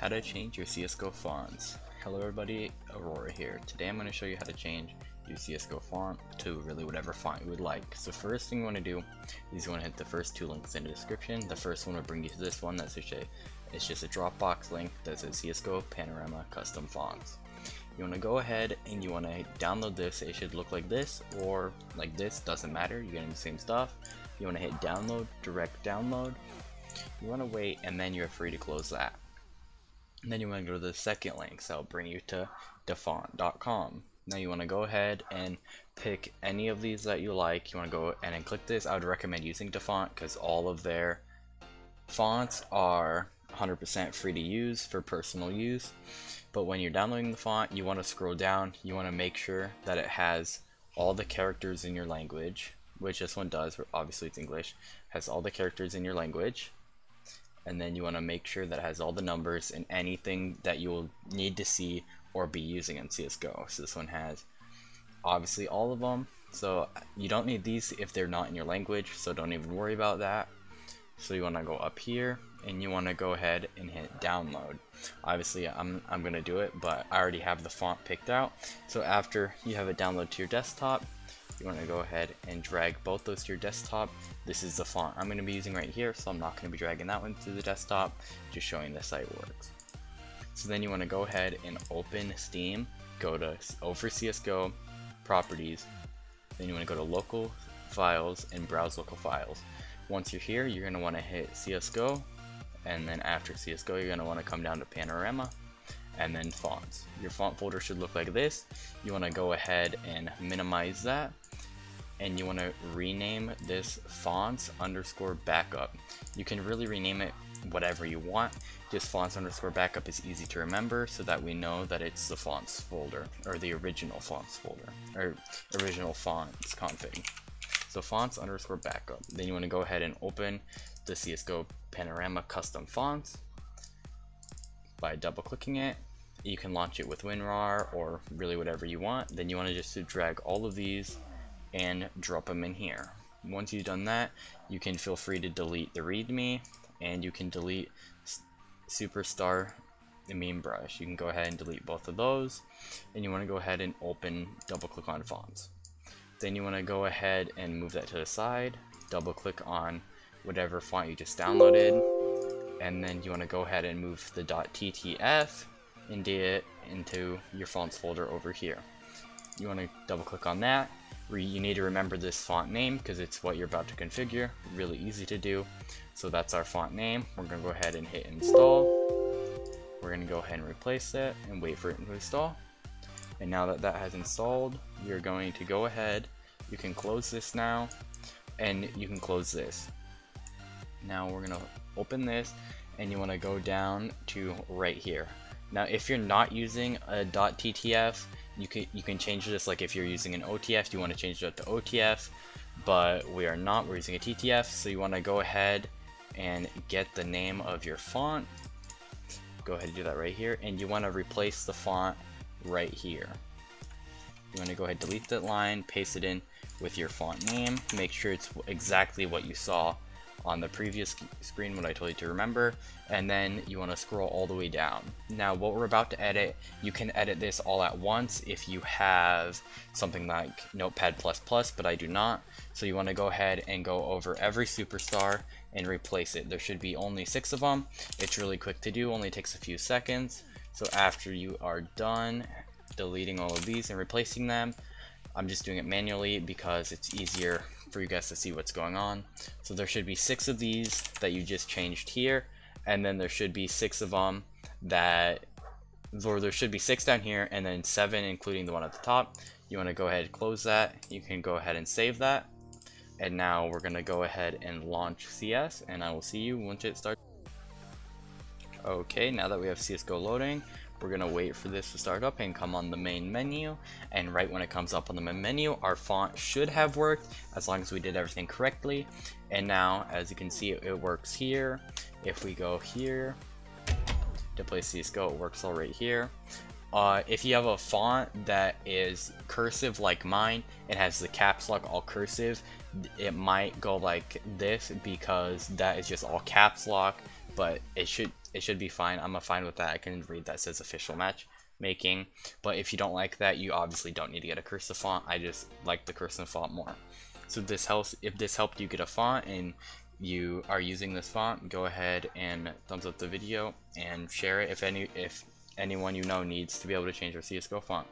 How to change your CSGO fonts. Hello everybody, Aurora here. Today I'm going to show you how to change your CSGO font to really whatever font you would like. So first thing you want to do is you want to hit the first two links in the description. The first one will bring you to this one that's just a, it's just a Dropbox link that says CSGO Panorama Custom Fonts. You want to go ahead and you want to download this. It should look like this or like this, doesn't matter. You're getting the same stuff. You want to hit download, direct download. You want to wait and then you're free to close that. And then you want to go to the second link, so it'll bring you to dafont.com. Now you want to go ahead and pick any of these that you like. You want to go and then click this. I would recommend using DaFont because all of their fonts are 100% free to use for personal use. But when you're downloading the font, you want to scroll down. You want to make sure that it has all the characters in your language, which this one does. Obviously, it's English. Has all the characters in your language and then you want to make sure that it has all the numbers and anything that you'll need to see or be using in CSGO. So this one has obviously all of them. So you don't need these if they're not in your language, so don't even worry about that. So you want to go up here and you want to go ahead and hit download. Obviously I'm, I'm going to do it, but I already have the font picked out. So after you have it download to your desktop, you want to go ahead and drag both those to your desktop. This is the font I'm going to be using right here, so I'm not going to be dragging that one to the desktop, just showing the site works. So then you want to go ahead and open Steam, go to over CSGO, properties, then you want to go to local files and browse local files. Once you're here, you're going to want to hit CSGO, and then after CSGO, you're going to want to come down to Panorama, and then fonts. Your font folder should look like this. You want to go ahead and minimize that and you want to rename this fonts underscore backup. You can really rename it whatever you want. Just fonts underscore backup is easy to remember so that we know that it's the fonts folder or the original fonts folder or original fonts config. So fonts underscore backup. Then you want to go ahead and open the CSGO Panorama custom fonts by double clicking it. You can launch it with WinRAR or really whatever you want. Then you want to just drag all of these and drop them in here. Once you've done that, you can feel free to delete the readme and you can delete Superstar the meme brush. You can go ahead and delete both of those and you want to go ahead and open double click on fonts. Then you want to go ahead and move that to the side, double click on whatever font you just downloaded and then you want to go ahead and move the .ttf into, into your fonts folder over here. You want to double click on that you need to remember this font name because it's what you're about to configure. Really easy to do. So that's our font name. We're going to go ahead and hit install. We're going to go ahead and replace it and wait for it to install. And now that that has installed, you're going to go ahead. You can close this now and you can close this. Now we're going to open this and you want to go down to right here. Now if you're not using a .ttf, you can you can change this like if you're using an OTF you want to change it to OTF but we are not we're using a TTF so you want to go ahead and get the name of your font. Go ahead and do that right here and you want to replace the font right here. You want to go ahead delete that line paste it in with your font name make sure it's exactly what you saw on the previous screen what I told you to remember and then you want to scroll all the way down. Now what we're about to edit, you can edit this all at once if you have something like Notepad++, but I do not. So you want to go ahead and go over every superstar and replace it. There should be only six of them. It's really quick to do, only takes a few seconds. So after you are done deleting all of these and replacing them, I'm just doing it manually because it's easier for you guys to see what's going on. So there should be six of these that you just changed here, and then there should be six of them that, or there should be six down here, and then seven including the one at the top. You want to go ahead and close that. You can go ahead and save that. And now we're going to go ahead and launch CS, and I will see you once it starts. Okay, now that we have CSGO loading, we're gonna wait for this to start up and come on the main menu. And right when it comes up on the main menu our font should have worked as long as we did everything correctly. And now as you can see it works here. If we go here to play CSGO it works all right here. Uh, if you have a font that is cursive like mine, it has the caps lock all cursive, it might go like this because that is just all caps lock, but it should it should be fine. I'm fine with that. I can read that says official match making. But if you don't like that, you obviously don't need to get a cursive font. I just like the cursive font more. So this helps. If this helped you get a font and you are using this font, go ahead and thumbs up the video and share it if any if anyone you know needs to be able to change their CSGO font.